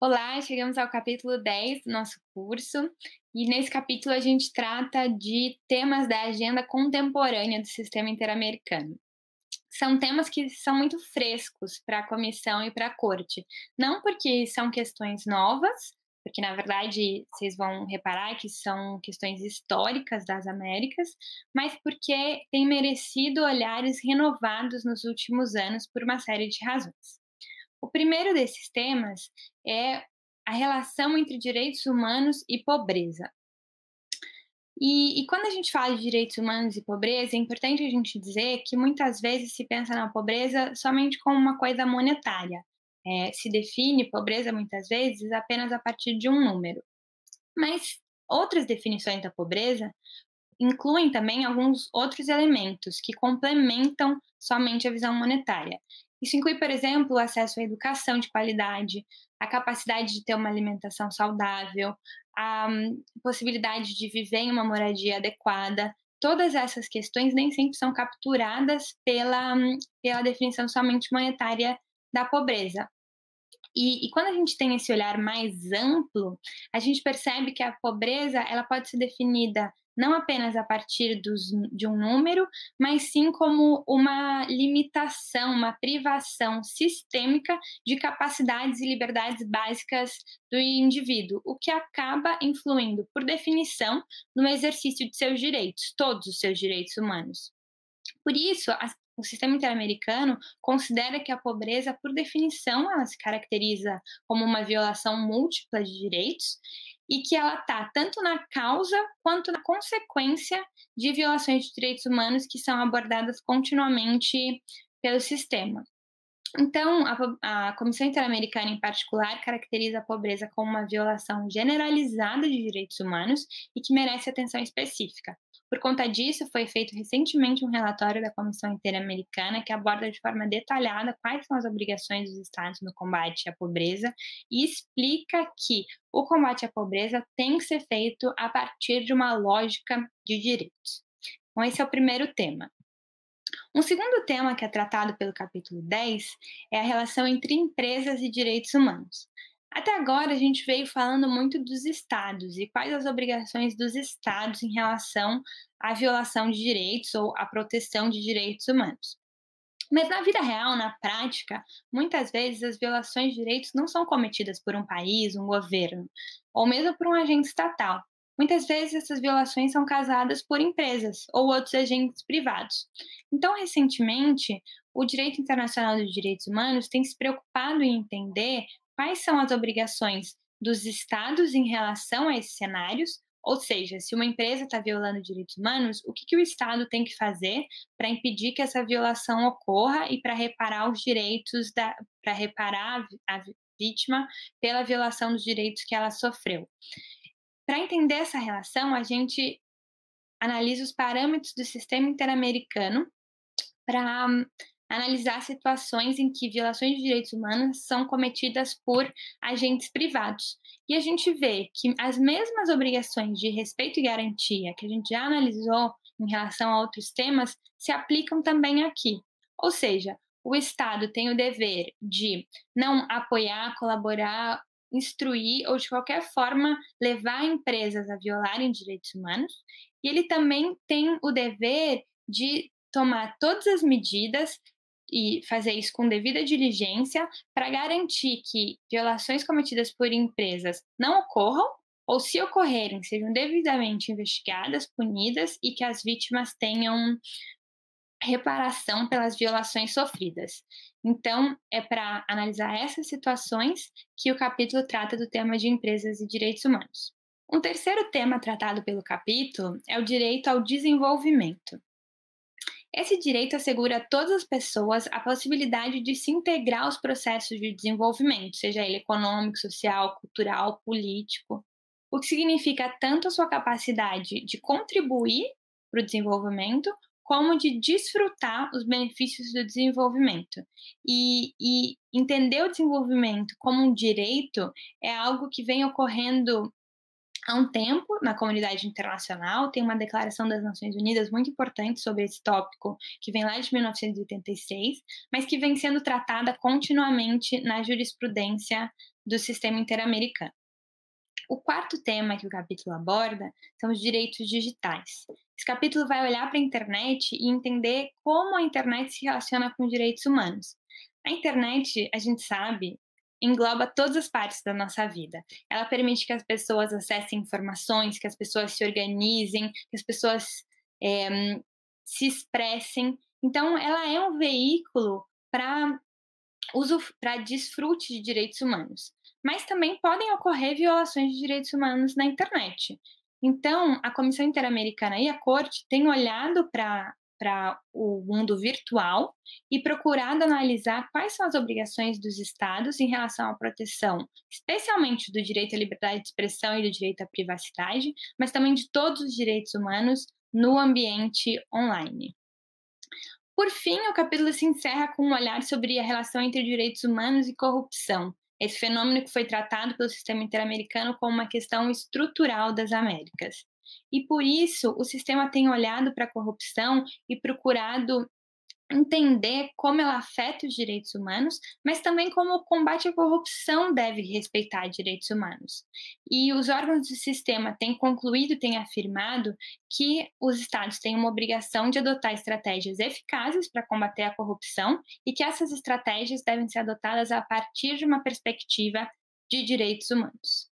Olá, chegamos ao capítulo 10 do nosso curso, e nesse capítulo a gente trata de temas da agenda contemporânea do sistema interamericano. São temas que são muito frescos para a comissão e para a corte, não porque são questões novas, porque na verdade vocês vão reparar que são questões históricas das Américas, mas porque têm merecido olhares renovados nos últimos anos por uma série de razões. O primeiro desses temas é a relação entre direitos humanos e pobreza. E, e, quando a gente fala de direitos humanos e pobreza, é importante a gente dizer que muitas vezes se pensa na pobreza somente como uma coisa monetária. É, se define pobreza muitas vezes apenas a partir de um número. Mas outras definições da pobreza incluem também alguns outros elementos que complementam somente a visão monetária. Isso inclui, por exemplo, o acesso à educação de qualidade, a capacidade de ter uma alimentação saudável, a um, possibilidade de viver em uma moradia adequada. Todas essas questões nem sempre são capturadas pela, um, pela definição somente monetária da pobreza. E, e, quando a gente tem esse olhar mais amplo, a gente percebe que a pobreza ela pode ser definida não apenas a partir dos, de um número, mas sim como uma limitação, uma privação sistêmica de capacidades e liberdades básicas do indivíduo, o que acaba influindo, por definição, no exercício de seus direitos, todos os seus direitos humanos. Por isso, a, o sistema interamericano considera que a pobreza, por definição, ela se caracteriza como uma violação múltipla de direitos e que ela está tanto na causa quanto na consequência de violações de direitos humanos que são abordadas continuamente pelo sistema. Então, a, a, Comissão Interamericana, em particular, caracteriza a pobreza como uma violação generalizada de direitos humanos e que merece atenção específica. Por conta disso, foi feito recentemente um relatório da Comissão Interamericana que aborda de forma detalhada quais são as obrigações dos Estados no combate à pobreza e explica que o combate à pobreza tem que ser feito a partir de uma lógica de direitos. Então, esse é o primeiro tema. Um segundo tema que é tratado pelo capítulo 10 é a relação entre empresas e direitos humanos. Até agora, a gente veio falando muito dos estados e quais as obrigações dos estados em relação à violação de direitos ou à proteção de direitos humanos. Mas na vida real, na prática, muitas vezes as violações de direitos não são cometidas por um país, um governo, ou mesmo por um agente estatal. Muitas vezes essas violações são causadas por empresas ou outros agentes privados. Então, recentemente, o direito internacional dos direitos humanos tem se preocupado em entender quais são as obrigações dos estados em relação a esses cenários, ou seja, se uma empresa está violando direitos humanos, o que, que o Estado tem que fazer para impedir que essa violação ocorra e para reparar os direitos, para reparar a vítima pela violação dos direitos que ela sofreu. Para entender essa relação, a gente analisa os parâmetros do sistema interamericano para analisar situações em que violações de direitos humanos são cometidas por agentes privados. E a gente vê que as mesmas obrigações de respeito e garantia que a gente já analisou em relação a outros temas se aplicam também aqui. Ou seja, o Estado tem o dever de não apoiar, colaborar, instruir ou de qualquer forma levar empresas a violarem direitos humanos, e ele também tem o dever de tomar todas as medidas e fazer isso com devida diligência para garantir que violações cometidas por empresas não ocorram ou, se ocorrerem, sejam devidamente investigadas, punidas e que as vítimas tenham reparação pelas violações sofridas. Então, é para analisar essas situações que o capítulo trata do tema de empresas e direitos humanos. Um terceiro tema tratado pelo capítulo é o direito ao desenvolvimento. Esse direito assegura a todas as pessoas a possibilidade de se integrar aos processos de desenvolvimento, seja ele econômico, social, cultural, político, o que significa tanto a sua capacidade de contribuir para o desenvolvimento, como de desfrutar os benefícios do desenvolvimento. E, e, entender o desenvolvimento como um direito é algo que vem ocorrendo há um tempo na comunidade internacional, tem uma declaração das Nações Unidas muito importante sobre esse tópico, que vem lá de 1986, mas que vem sendo tratada continuamente na jurisprudência do sistema interamericano. O quarto tema que o capítulo aborda são os direitos digitais. Esse capítulo vai olhar para a internet e entender como a internet se relaciona com os direitos humanos. A internet, a gente sabe, engloba todas as partes da nossa vida. Ela permite que as pessoas acessem informações, que as pessoas se organizem, que as pessoas é, se expressem. Então, ela é um veículo para para desfrute de direitos humanos. Mas também podem ocorrer violações de direitos humanos na internet. Então, a Comissão Interamericana e a Corte têm olhado para para o mundo virtual e procurado analisar quais são as obrigações dos estados em relação à proteção, especialmente do direito à liberdade de expressão e do direito à privacidade, mas também de todos os direitos humanos no ambiente online. Por fim, o capítulo se encerra com um olhar sobre a relação entre direitos humanos e corrupção, esse fenômeno que foi tratado pelo sistema interamericano como uma questão estrutural das Américas. E por isso o sistema tem olhado para a corrupção e procurado entender como ela afeta os direitos humanos, mas também como o combate à corrupção deve respeitar direitos humanos. E os órgãos do sistema têm concluído, têm afirmado que os estados têm uma obrigação de adotar estratégias eficazes para combater a corrupção e que essas estratégias devem ser adotadas a partir de uma perspectiva de direitos humanos.